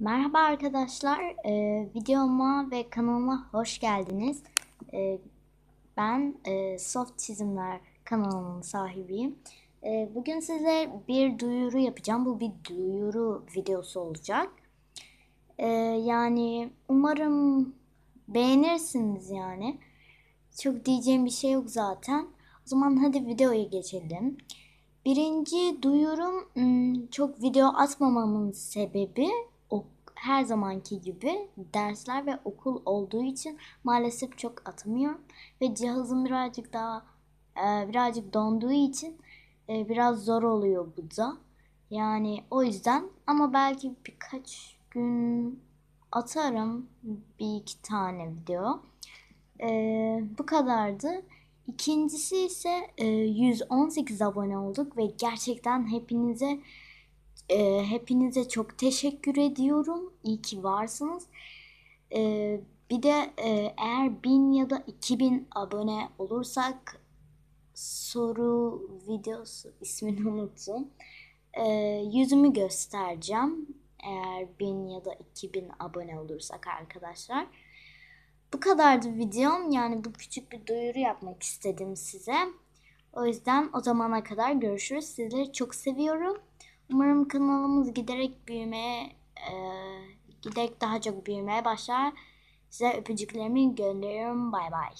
Merhaba arkadaşlar, Ee, videoma ve kanalıma hoş geldiniz. Ee, ben e, Soft Çizimler kanalının sahibiyim. Ee, bugün size bir duyuru yapacağım. Bu bir duyuru videosu olacak. Ee, yani umarım beğenirsiniz yani. Çok diyeceğim bir şey yok zaten. O zaman hadi videoya geçelim. Birinci duyurum hmm, çok video atmamamın sebebi her zamanki gibi dersler ve okul olduğu için maalesef çok atamıyorum ve cihazım birazcık daha e, birazcık donduğu için e, biraz zor oluyor bu da. Yani o yüzden ama belki birkaç gün atarım bir iki tane video. E, bu kadardı. İkincisi ise e, 118 abone olduk ve gerçekten hepinize e, hepinize çok teşekkür ediyorum. İyi ki varsınız. E, bir de e, eğer 1000 ya da 2000 abone olursak soru videosu ismini unuttum. E, yüzümü göstereceğim. Eğer 1000 ya da 2000 abone olursak arkadaşlar. Bu kadardı videom. Yani bu küçük bir duyuru yapmak istedim size. O yüzden o zamana kadar görüşürüz. Sizleri çok seviyorum. Umarım kanalımız giderek büyümeye, e, giderek daha çok büyümeye başlar. Size öpücüklerimi gönderiyorum. Bay bay.